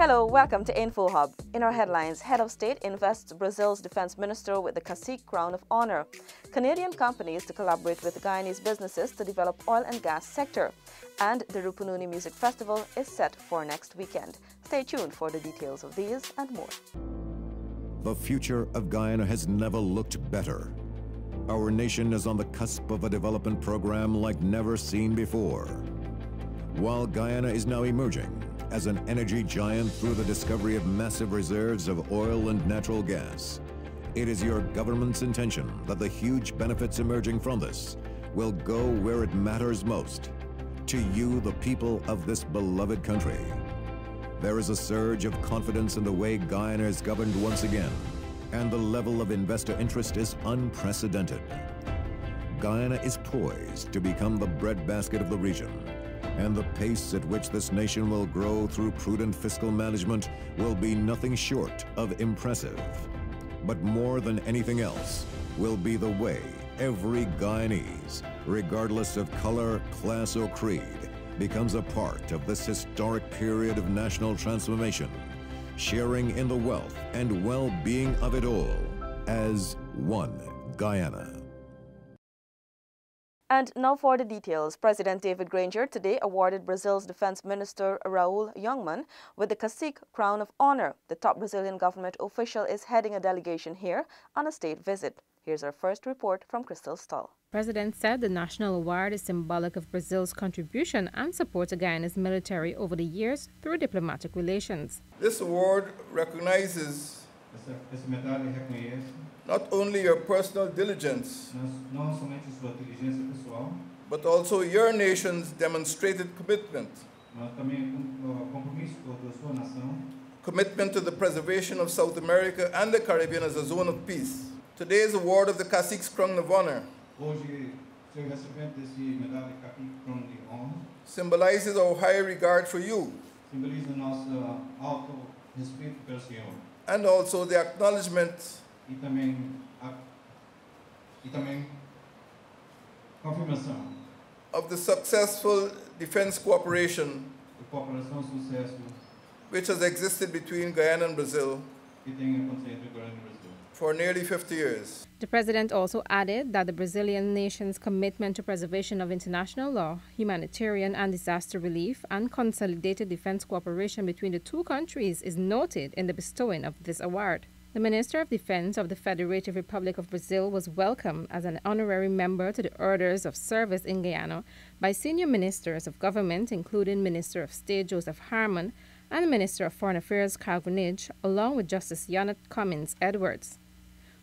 Hello, welcome to InfoHub. In our headlines, Head of State invests Brazil's defense minister with the Cacique Crown of Honor. Canadian companies to collaborate with Guyanese businesses to develop oil and gas sector. And the Rupununi Music Festival is set for next weekend. Stay tuned for the details of these and more. The future of Guyana has never looked better. Our nation is on the cusp of a development program like never seen before. While Guyana is now emerging as an energy giant through the discovery of massive reserves of oil and natural gas, it is your government's intention that the huge benefits emerging from this will go where it matters most, to you, the people of this beloved country. There is a surge of confidence in the way Guyana is governed once again, and the level of investor interest is unprecedented. Guyana is poised to become the breadbasket of the region, and the pace at which this nation will grow through prudent fiscal management will be nothing short of impressive. But more than anything else will be the way every Guyanese, regardless of color, class, or creed, becomes a part of this historic period of national transformation, sharing in the wealth and well-being of it all as one Guyana. And now for the details. President David Granger today awarded Brazil's Defense Minister Raul Jungmann with the Cacique Crown of Honor. The top Brazilian government official is heading a delegation here on a state visit. Here's our first report from Crystal Stahl. President said the national award is symbolic of Brazil's contribution and support to Guyana's military over the years through diplomatic relations. This award recognizes not only your personal diligence, but also your nation's demonstrated commitment. Commitment to the preservation of South America and the Caribbean as a zone of peace. Today's award of the Cacique's Crown of Honor. Symbolizes our high regard for you. And also the acknowledgement e também a, e também confirmação of the successful defense cooperation cooperação sucesso which has existed between Guyana and Brazil que tem acontecido entre Guyana Brasil for nearly 50 years. The president also added that the Brazilian nation's commitment to preservation of international law, humanitarian and disaster relief, and consolidated defense cooperation between the two countries is noted in the bestowing of this award. The Minister of Defense of the Federative Republic of Brazil was welcomed as an honorary member to the Orders of Service in Guyana by senior ministers of government, including Minister of State Joseph Harmon and Minister of Foreign Affairs Carl Greenidge, along with Justice Yonette Cummings Edwards.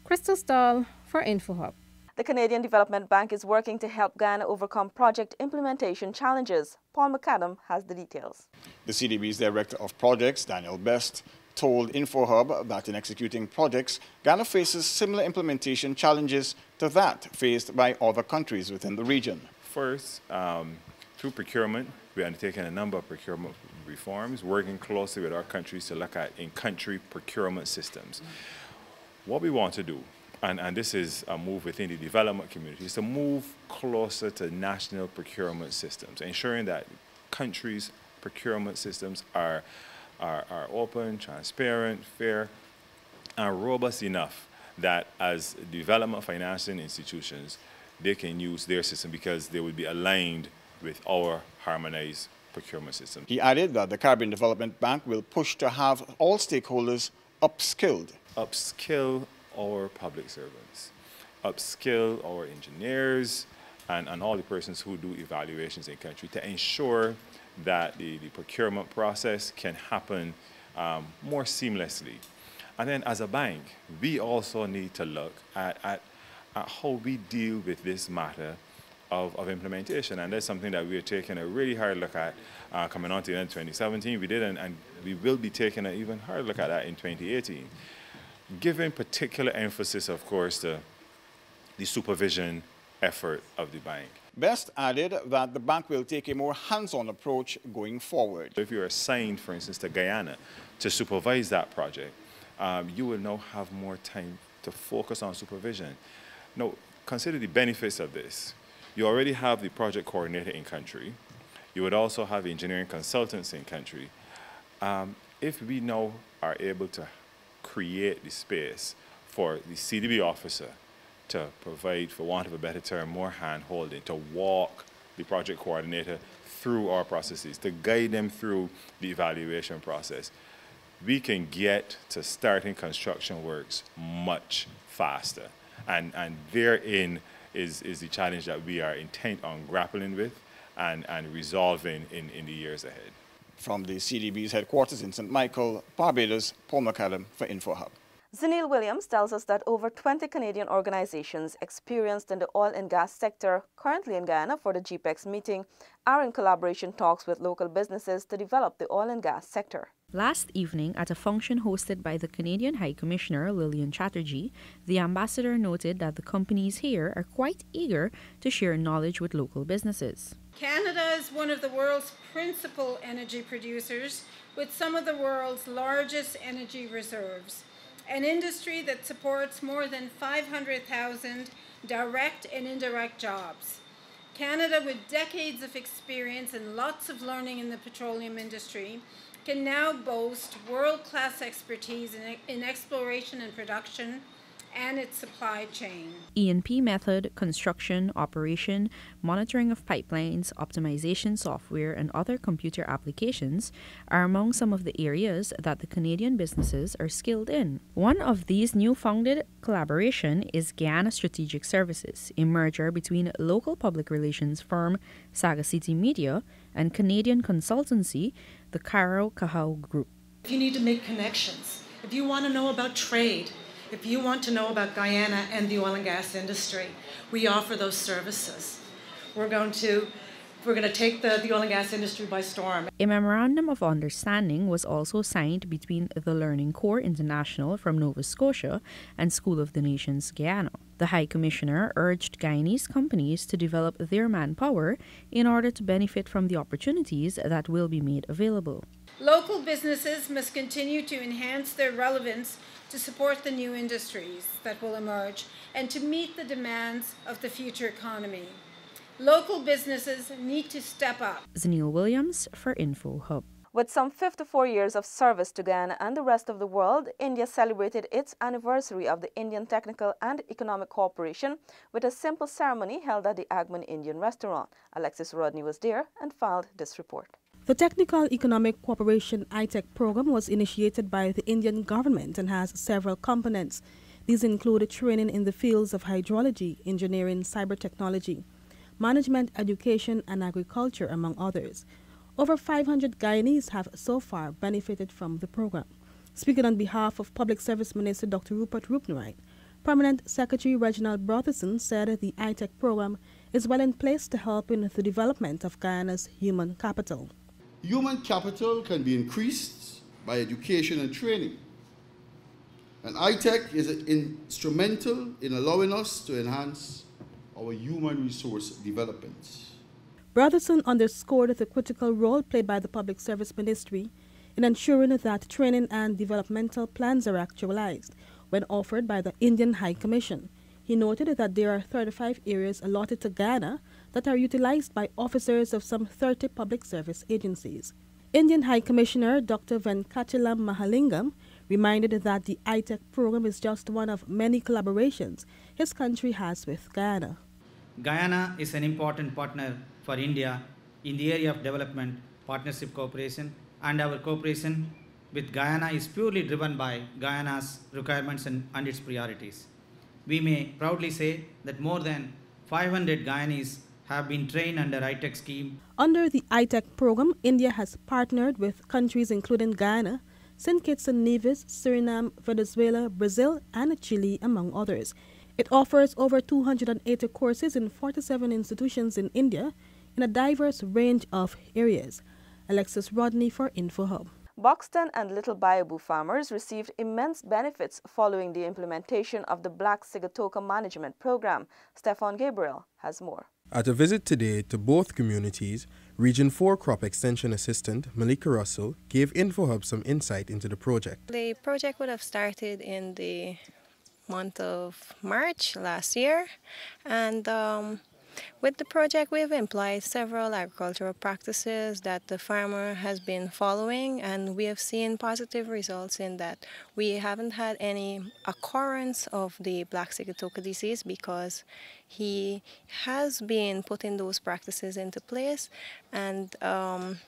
Crystal Stahl for InfoHub. The Caribbean Development Bank is working to help Guyana overcome project implementation challenges. Paul McAdam has the details. The CDB's Director of Projects, Daniel Best, told InfoHub that in executing projects, Guyana faces similar implementation challenges to that faced by other countries within the region. First, um, through procurement, we are undertaking a number of procurement reforms, working closely with our countries to look at in-country procurement systems. What we want to do, and, and this is a move within the development community, is to move closer to national procurement systems, ensuring that countries' procurement systems are are, are open, transparent, fair, and robust enough that as development financing institutions, they can use their system because they would be aligned with our harmonized procurement system. He added that the Caribbean Development Bank will push to have all stakeholders upskilled. Upskill our public servants, upskill our engineers, and, and all the persons who do evaluations in country to ensure that the, the procurement process can happen um, more seamlessly. And then as a bank, we also need to look at, at, at how we deal with this matter of, of implementation. And that's something that we are taking a really hard look at uh, coming on to the end of 2017. We did, and, and we will be taking an even harder look at that in 2018. Giving particular emphasis, of course, to the supervision effort of the bank. Best added that the bank will take a more hands-on approach going forward. If you're assigned, for instance, to Guyana to supervise that project, um, you will now have more time to focus on supervision. Now, consider the benefits of this. You already have the project coordinator in country. You would also have engineering consultants in country. Um, if we now are able to create the space for the CDB officer to provide, for want of a better term, more hand holding, to walk the project coordinator through our processes, to guide them through the evaluation process, we can get to starting construction works much faster. And, and therein is, is the challenge that we are intent on grappling with and, and resolving in, in the years ahead. From the CDB's headquarters in St. Michael, Barbados, Paul McCallum for InfoHub. Zanil Williams tells us that over 20 Canadian organizations experienced in the oil and gas sector currently in Guyana for the GIPEX meeting are in collaboration talks with local businesses to develop the oil and gas sector. Last evening, at a function hosted by the Canadian High Commissioner Lillian Chatterjee, the ambassador noted that the companies here are quite eager to share knowledge with local businesses. Canada is one of the world's principal energy producers with some of the world's largest energy reserves, an industry that supports more than 500,000 direct and indirect jobs. Canada, with decades of experience and lots of learning in the petroleum industry, can now boast world-class expertise in, in exploration and production and its supply chain. E&P method, construction, operation, monitoring of pipelines, optimization software, and other computer applications are among some of the areas that the Canadian businesses are skilled in. One of these new founded collaboration is Guyana Strategic Services, a merger between local public relations firm Saga City Media and Canadian consultancy the Caro Cahau Group. If you need to make connections, if you want to know about trade, if you want to know about Guyana and the oil and gas industry, we offer those services. We're going to we're going to take the, the oil and gas industry by storm. A memorandum of understanding was also signed between the Learning Corps International from Nova Scotia and School of the Nations Guyana. The High Commissioner urged Guyanese companies to develop their manpower in order to benefit from the opportunities that will be made available. Local businesses must continue to enhance their relevance to support the new industries that will emerge and to meet the demands of the future economy. Local businesses need to step up. Zanil Williams for Info Hub. With some 54 years of service to Guyana and the rest of the world, India celebrated its anniversary of the Indian Technical and Economic Cooperation with a simple ceremony held at the Agman Indian restaurant. Alexis Rodney was there and filed this report. The Technical Economic Cooperation ITEC program was initiated by the Indian government and has several components. These include training in the fields of hydrology, engineering, cyber technology management, education, and agriculture, among others. Over 500 Guyanese have so far benefited from the program. Speaking on behalf of Public Service Minister Dr. Rupert Roopnaraine, Permanent Secretary Reginald Brotherson said the ITEC program is well in place to help in the development of Guyana's human capital. Human capital can be increased by education and training. And ITEC is instrumental in allowing us to enhance our human resource development. Brotherson underscored the critical role played by the Public Service Ministry in ensuring that training and developmental plans are actualized when offered by the Indian High Commission. He noted that there are 35 areas allotted to Guyana that are utilized by officers of some 30 public service agencies. Indian High Commissioner Dr. Venkatachalam Mahalingam reminded that the ITEC program is just one of many collaborations his country has with Guyana. Guyana is an important partner for India in the area of development, partnership cooperation, and our cooperation with Guyana is purely driven by Guyana's requirements and, and its priorities. We may proudly say that more than 500 Guyanese have been trained under ITEC scheme. Under the ITEC program, India has partnered with countries including Guyana, St. Kitts and Nevis, Suriname, Venezuela, Brazil, and Chile, among others. It offers over 280 courses in 47 institutions in India in a diverse range of areas. Alexis Rodney for InfoHub. Buxton and Little Bayaboo farmers received immense benefits following the implementation of the Black Sigatoka Management Program. Stefan Gabriel has more. At a visit today to both communities, Region 4 Crop Extension Assistant Malika Russell gave InfoHub some insight into the project. The project would have started in the month of March last year, and um, with the project, we've employed several agricultural practices that the farmer has been following, and we have seen positive results in that. We haven't had any occurrence of the black sigatoka disease because he has been putting those practices into place, and um,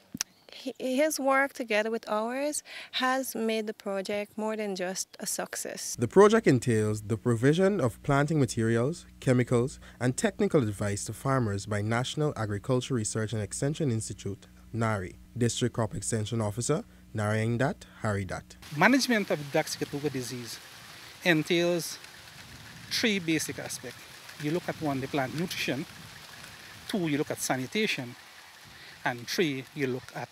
his work together with ours has made the project more than just a success. The project entails the provision of planting materials, chemicals, and technical advice to farmers by National Agriculture Research and Extension Institute, NARI. District Crop Extension Officer, Narayandat Haridat. Management of Black Sigatoka disease entails three basic aspects. You look at one, the plant nutrition, two, you look at sanitation, and three, you look at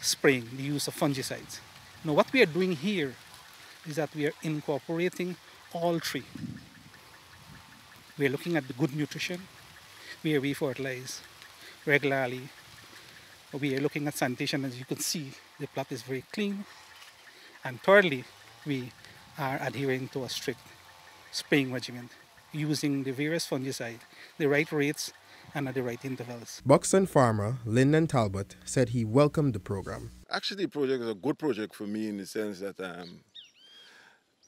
spraying, the use of fungicides. Now what we are doing here is that we are incorporating all three. We are looking at the good nutrition, we are re-fertilize regularly, we are looking at sanitation. As you can see the plot is very clean. And thirdly we are adhering to a strict spraying regimen using the various fungicide, the right rates and at the right intervals. Buxton farmer Lyndon Talbot said he welcomed the program. Actually, the project is a good project for me in the sense that um,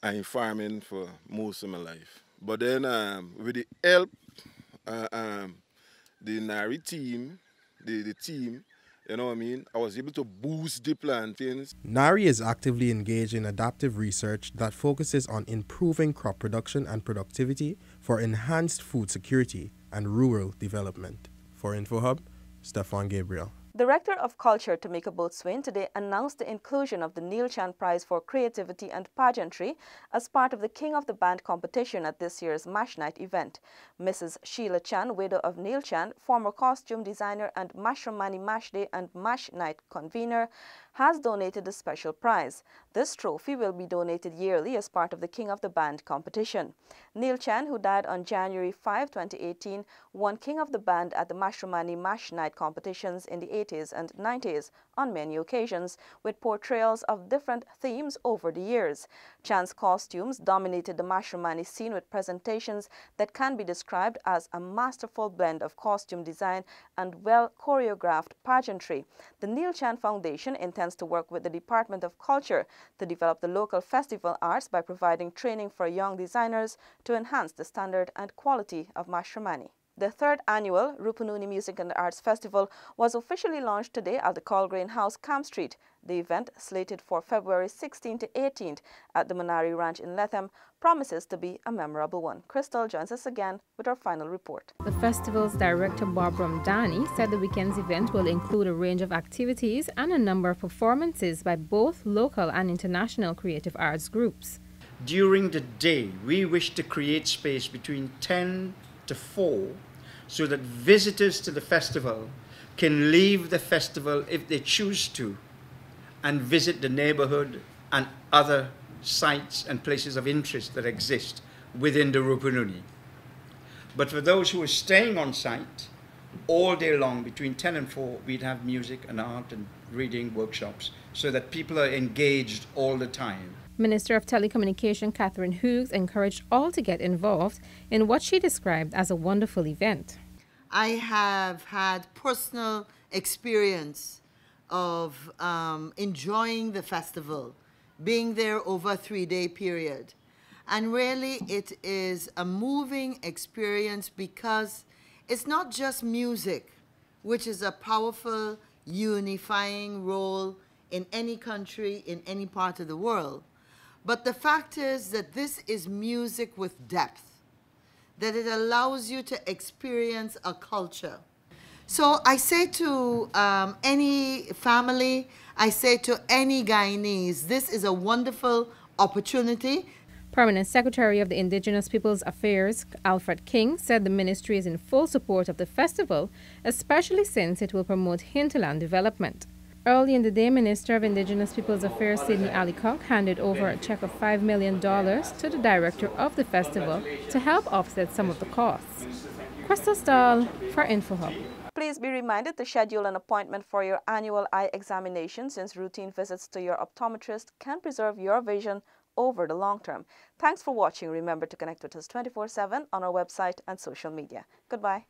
I'm farming for most of my life. But then um, with the help, uh, um, the NARI team, the, the team, you know what I mean? I was able to boost the plantings. NARI is actively engaged in adaptive research that focuses on improving crop production and productivity for enhanced food security and rural development. For InfoHub, Stefan Gabriel. Director of Culture Tamika Boatswain today announced the inclusion of the Neil Chan Prize for Creativity and Pageantry as part of the King of the Band competition at this year's MASH Night event. Mrs. Sheila Chan, widow of Neil Chan, former costume designer and Mashramani Mash Day and Mash Night convener, has donated a special prize. This trophy will be donated yearly as part of the King of the Band competition. Neil Chan, who died on January 5, 2018, won King of the Band at the Mashramani Mash Night competitions in the 80s and 90s on many occasions, with portrayals of different themes over the years. Chan's costumes dominated the Mashramani scene with presentations that can be described as a masterful blend of costume design and well choreographed pageantry. The Neil Chan Foundation intends to work with the Department of Culture to develop the local festival arts by providing training for young designers to enhance the standard and quality of Mashramani. The third annual Rupununi Music and Arts Festival was officially launched today at the Colgrain House, Camp Street. The event, slated for February 16 to 18th at the Manari Ranch in Lethem, promises to be a memorable one. Crystal joins us again with our final report. The festival's director Barbara Mdani said the weekend's event will include a range of activities and a number of performances by both local and international creative arts groups. During the day, we wish to create space between 10 to 4 so that visitors to the festival can leave the festival if they choose to and visit the neighborhood and other sites and places of interest that exist within the Rupununi. But for those who are staying on site all day long between 10 and 4, we'd have music and art and reading workshops so that people are engaged all the time. Minister of Telecommunication Catherine Hughes encouraged all to get involved in what she described as a wonderful event. I have had personal experience of um, enjoying the festival, being there over a three-day period. And really it is a moving experience because it's not just music, which is a powerful unifying role in any country, in any part of the world. But the fact is that this is music with depth, that it allows you to experience a culture. So I say to um, any family, I say to any Guyanese, this is a wonderful opportunity. Permanent Secretary of the Indigenous Peoples Affairs, Alfred King, said the ministry is in full support of the festival, especially since it will promote hinterland development. Early in the day, Minister of Indigenous Peoples Affairs Sydney Allicock handed over a check of $5 million to the director of the festival to help offset some of the costs. Crystal Stahl for InfoHub. Please be reminded to schedule an appointment for your annual eye examination since routine visits to your optometrist can preserve your vision over the long term. Thanks for watching. Remember to connect with us 24-7 on our website and social media. Goodbye.